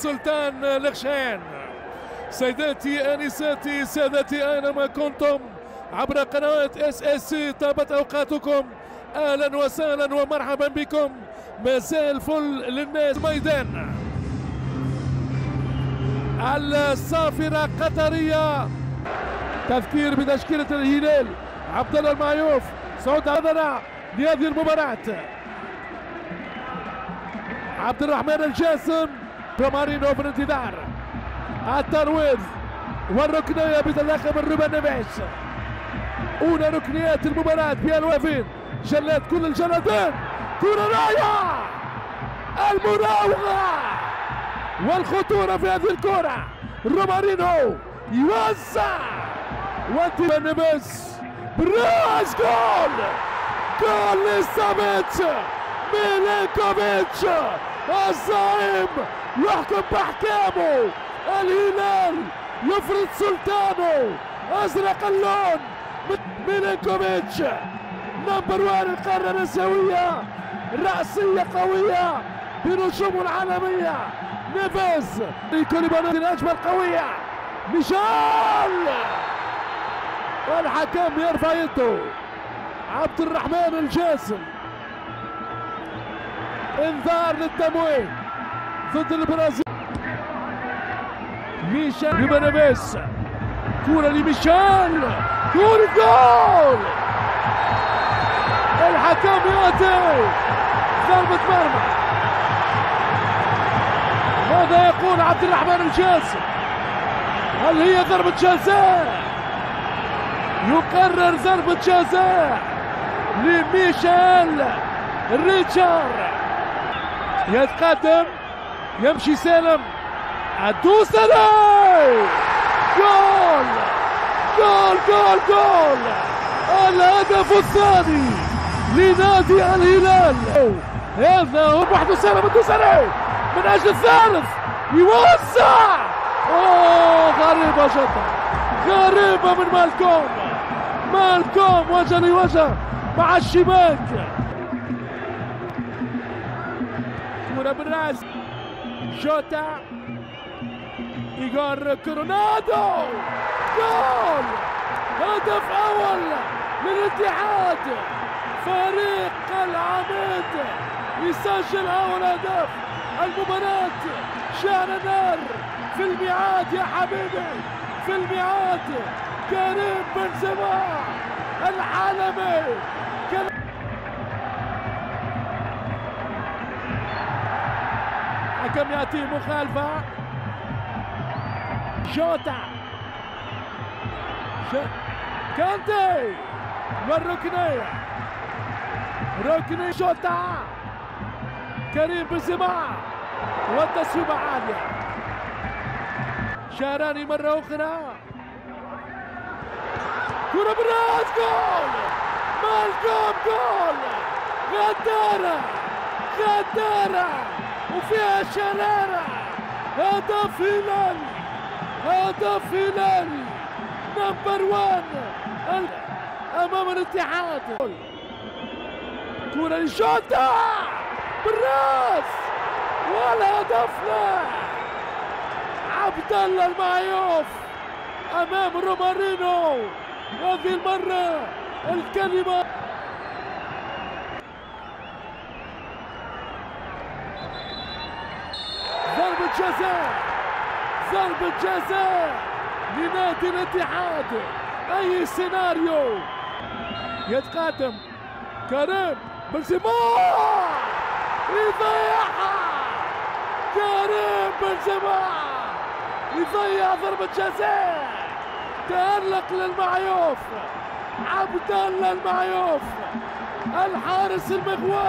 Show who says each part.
Speaker 1: سلطان لغشان سيداتي انساتي سادتي اينما كنتم. عبر قنوات SSC طابت أوقاتكم. أهلا وسهلا ومرحبا بكم. مساء الفل للناس ميدان. الصافرة قطرية. تذكير بتشكيلة الهلال. عبد الله المعيوف سعود هذا لهذه المباراة. عبد الرحمن الجاسم. رومارينو في الانتظار الترويض والركنية بتداخل الربا نبيش أولى ركنيات المباراة في الوافين جلات كل الجلدين. كرة راية. المراوغة. والخطورة في هذه الكرة. رومارينو يوزع. وانت نبيش براس جول. جول لسافيتش. ميلينكوفيتش. الزعيم يحكم بأحكامه. الهلال يفرض سلطانه. أزرق اللون ميلينكوفيتش. number one القارة الآسيوية. رأسية قوية بنجوم العالميه نيفيز. كوليبالي الهجمة القوية. ميشيل. والحكم يرفع يده. عبد الرحمن الجاسم. انذار للتمويه ضد البرازيل. ميشيل ريبانيفيس كرة لميشيل. كرة جول. الحكم يأتي ضربة مرمى. ماذا يقول عبد الرحمن الجاسم هل هي ضربة جزاء يقرر ضربة جزاء لميشيل ريتشارد. يتقدم يمشي سالم. الدوسري جول! جول جول جول! الهدف الثاني لنادي الهلال. هذا هو وحده سالم الدوسري من أجل الثالث يوسع! أوه غريبة جدا. غريبة من مالكوم. مالكوم وجه لوجه مع الشباك. كرة بالراس جوتا إيجار كورونادو جول هدف أول للاتحاد. فريق العميد يسجل أول هدف. المباراة شعر نار في الميعاد يا حبيبي. في الميعاد كريم بنزيما العالمي. حكم يأتي مخالفة؟ جوتا. ش... كانتي. والركنيه ركني؟ جوتا. كريم بنزيما. والتصويبه عالية. شاراني مرة أخرى. كرة بالراس جول! مالكوم جول! غدارة! غدارة! وفيها شرارة! هدف هلال هدف هلال number one! أمام الاتحاد! كرة لشوتا بالراس! والهدف له عبد الله المعيوف! أمام رومارينو! هذه المرة الكلمة ضربة جزاء ضربة جزاء لنادي الاتحاد. أي سيناريو؟ يتقدم كريم بنزيما! يضيعها كريم بنزيما! يضيع ضربة جزاء تألق للمعيوف! عبد الله المعيوف! الحارس المغوار!